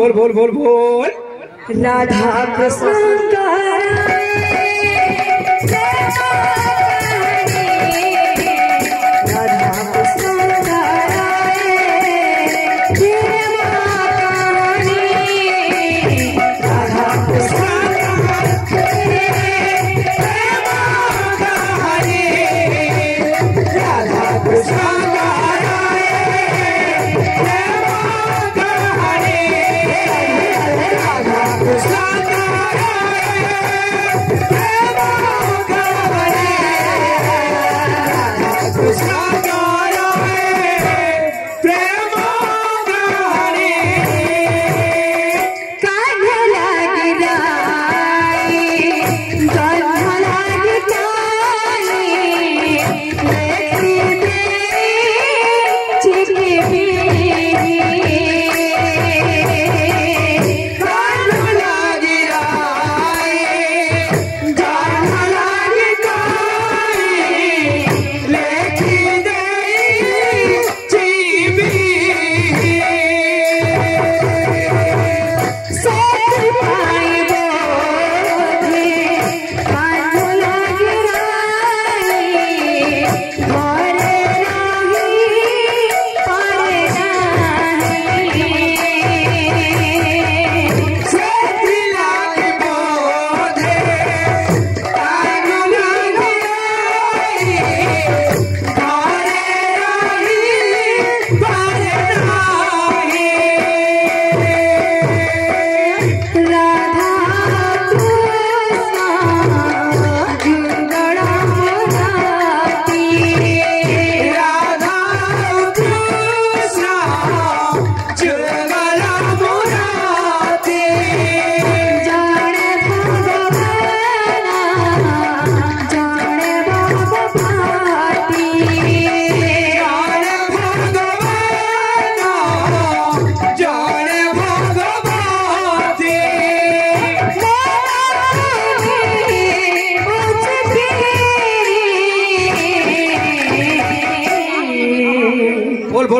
बोल बोल बोल बोल। राधा कृष्ण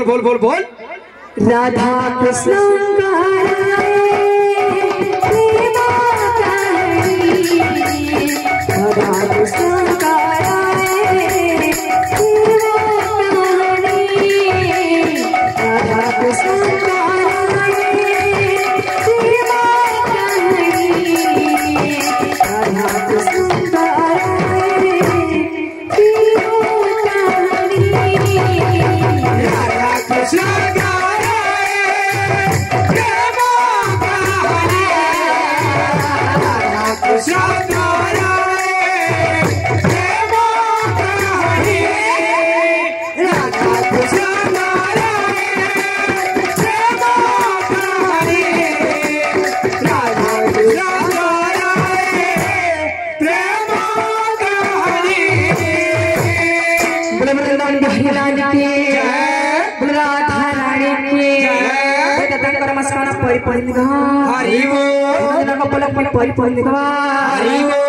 बोल बोल बोल बोल। राधा कृष्ण राधा నమస్కారం. పారిపోయిందిగా హరి ఓ. పొలం పొలం పారిపోయిందిగా హరి ఓ.